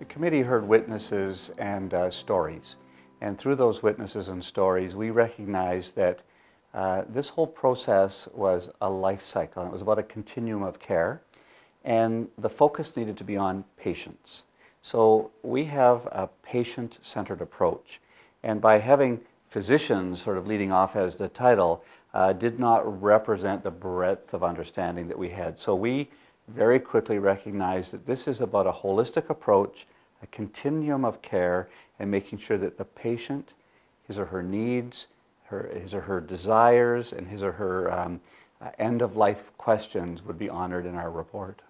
The committee heard witnesses and uh, stories. And through those witnesses and stories, we recognized that uh, this whole process was a life cycle. It was about a continuum of care. And the focus needed to be on patients. So we have a patient centered approach. And by having physicians sort of leading off as the title, uh, did not represent the breadth of understanding that we had. So we very quickly recognized that this is about a holistic approach, a continuum of care, and making sure that the patient, his or her needs, her, his or her desires, and his or her um, uh, end of life questions would be honored in our report.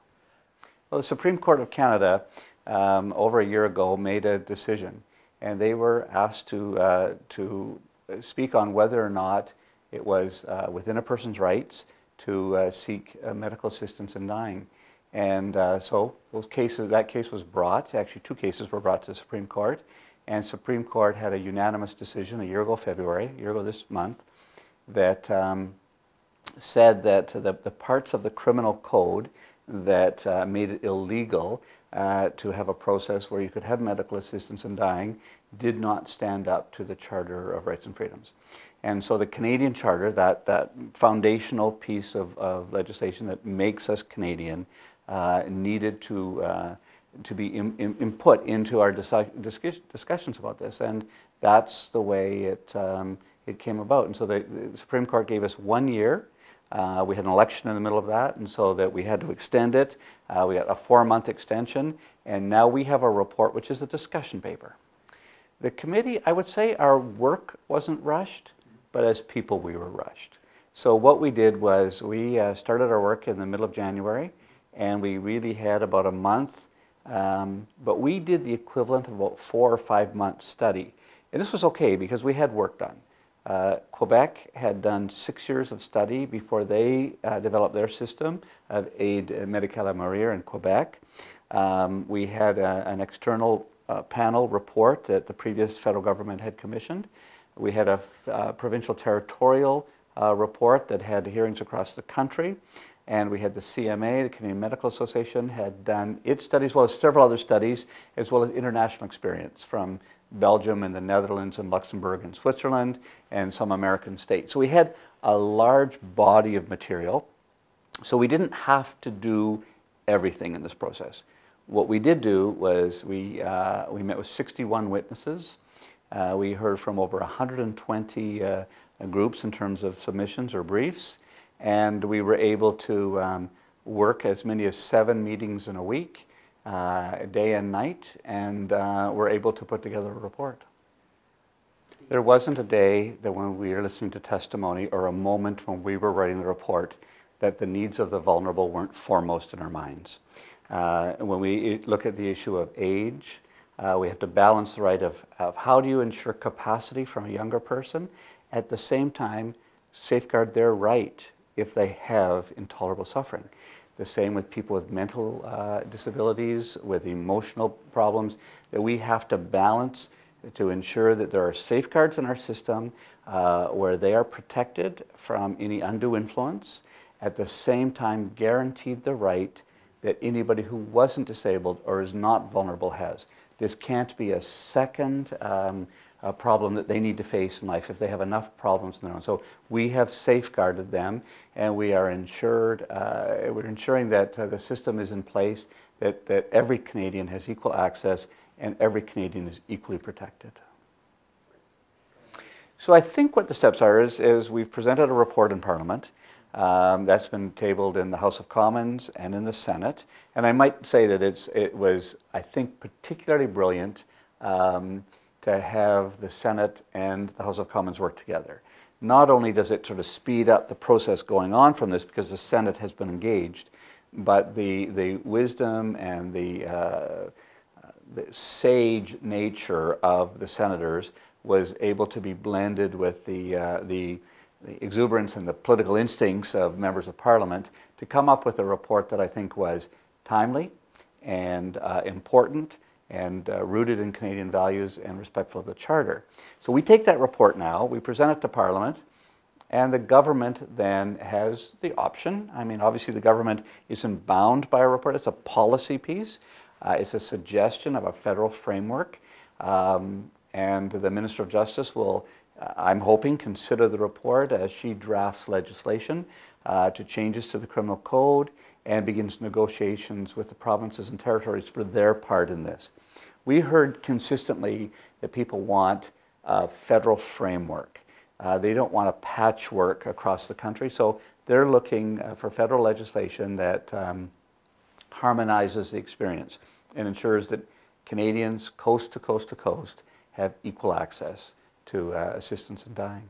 Well, the Supreme Court of Canada, um, over a year ago, made a decision, and they were asked to, uh, to speak on whether or not it was uh, within a person's rights to uh, seek uh, medical assistance in dying. And uh, so those cases, that case was brought, actually two cases were brought to the Supreme Court, and Supreme Court had a unanimous decision a year ago February, a year ago this month, that um, said that the, the parts of the criminal code that uh, made it illegal uh, to have a process where you could have medical assistance in dying did not stand up to the Charter of Rights and Freedoms. And so the Canadian Charter, that, that foundational piece of, of legislation that makes us Canadian, uh, needed to, uh, to be in, in, input into our dis discussions about this. And that's the way it, um, it came about. And so the, the, Supreme Court gave us one year. Uh, we had an election in the middle of that, and so that we had to extend it. Uh, we got a four-month extension, and now we have a report, which is a discussion paper. The committee, I would say our work wasn't rushed but as people we were rushed. So what we did was we uh, started our work in the middle of January and we really had about a month, um, but we did the equivalent of about four or five months study. And this was okay because we had work done. Uh, Quebec had done six years of study before they uh, developed their system of aide médicale à mourir in Quebec. Um, we had a, an external uh, panel report that the previous federal government had commissioned. We had a uh, provincial territorial uh, report that had hearings across the country. And we had the CMA, the Canadian Medical Association, had done its studies, as well as several other studies, as well as international experience from Belgium and the Netherlands and Luxembourg and Switzerland and some American states. So we had a large body of material. So we didn't have to do everything in this process. What we did do was we, uh, we met with 61 witnesses uh, we heard from over 120 uh, groups in terms of submissions or briefs, and we were able to um, work as many as seven meetings in a week, uh, day and night, and uh, were able to put together a report. There wasn't a day that when we were listening to testimony or a moment when we were writing the report that the needs of the vulnerable weren't foremost in our minds. Uh, when we look at the issue of age, uh, we have to balance the right of, of how do you ensure capacity from a younger person, at the same time safeguard their right if they have intolerable suffering. The same with people with mental uh, disabilities, with emotional problems, that we have to balance to ensure that there are safeguards in our system uh, where they are protected from any undue influence, at the same time guaranteed the right that anybody who wasn't disabled or is not vulnerable has. This can't be a second um, a problem that they need to face in life if they have enough problems in their own. So we have safeguarded them, and we are insured. Uh, we're ensuring that uh, the system is in place, that that every Canadian has equal access, and every Canadian is equally protected. So I think what the steps are is, is we've presented a report in Parliament. Um, that's been tabled in the House of Commons and in the Senate. And I might say that it's, it was, I think, particularly brilliant um, to have the Senate and the House of Commons work together. Not only does it sort of speed up the process going on from this because the Senate has been engaged, but the, the wisdom and the, uh, the sage nature of the senators was able to be blended with the, uh, the the exuberance and the political instincts of members of parliament to come up with a report that I think was timely and uh, important and uh, rooted in Canadian values and respectful of the Charter. So we take that report now, we present it to Parliament, and the government then has the option. I mean, obviously the government isn't bound by a report, it's a policy piece. Uh, it's a suggestion of a federal framework, um, and the Minister of Justice will, I'm hoping, consider the report as she drafts legislation uh, to changes to the criminal code and begins negotiations with the provinces and territories for their part in this. We heard consistently that people want a federal framework. Uh, they don't want a patchwork across the country, so they're looking uh, for federal legislation that um, harmonizes the experience and ensures that Canadians, coast to coast to coast, have equal access to uh, assistance in dying.